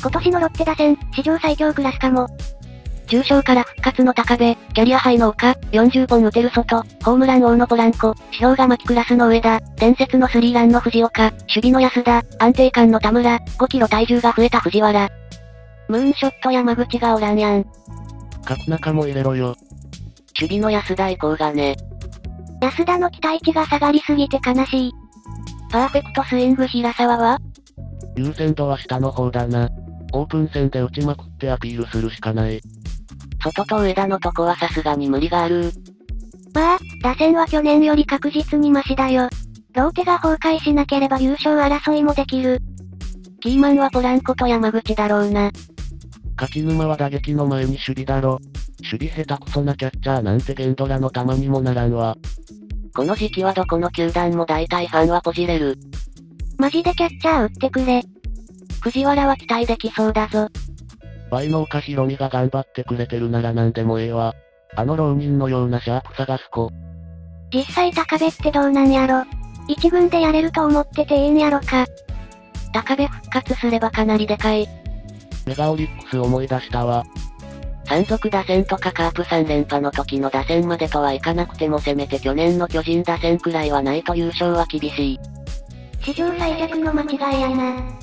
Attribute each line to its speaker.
Speaker 1: 今年のロッテ打線、史上最強クラスかも。
Speaker 2: 重傷から復活の高部、キャリアハイの岡、40本打てる外、ホームラン王のポランコ、指標が巻きクラスの上田、伝説のスリーランの藤岡、守備の安田、安定感の田村、5キロ体重が増えた藤原。ムーンショット山口がおらんやん。
Speaker 3: 角中も入れろよ。
Speaker 2: 守備の安田以降がね。
Speaker 1: 安田の期待値が下がりすぎて悲しい。
Speaker 2: パーフェクトスイング平沢は？
Speaker 3: 優先度は下の方だな。オープン戦で打ちまくってアピールするしかない。
Speaker 2: 外と上田のとこはさすがに無理がある。
Speaker 1: まあ、打線は去年より確実にマシだよ。ローテが崩壊しなければ優勝争いもできる。
Speaker 2: キーマンはポランコと山口だろうな。
Speaker 3: 柿沼は打撃の前に守備だろ。守備下手くそなキャッチャーなんてゲンドラの玉にもならんわ。
Speaker 2: この時期はどこの球団も大体ファンはポジれる。
Speaker 1: マジでキャッチャー打ってくれ。
Speaker 2: 藤原は期待できそうだぞ。
Speaker 3: 倍の岡ひろみが頑張ってくれてるなら何でもええわ。あの浪人のようなシャープ探す子。
Speaker 1: 実際高部ってどうなんやろ。一軍でやれると思っててええんやろか。
Speaker 2: 高部復活すればかなりでかい。
Speaker 3: メガオリックス思い出したわ。
Speaker 2: 山賊打線とかカープ3連覇の時の打線までとはいかなくてもせめて去年の巨人打線くらいはないと優勝は厳しい。
Speaker 1: 史上最弱の間違いやな。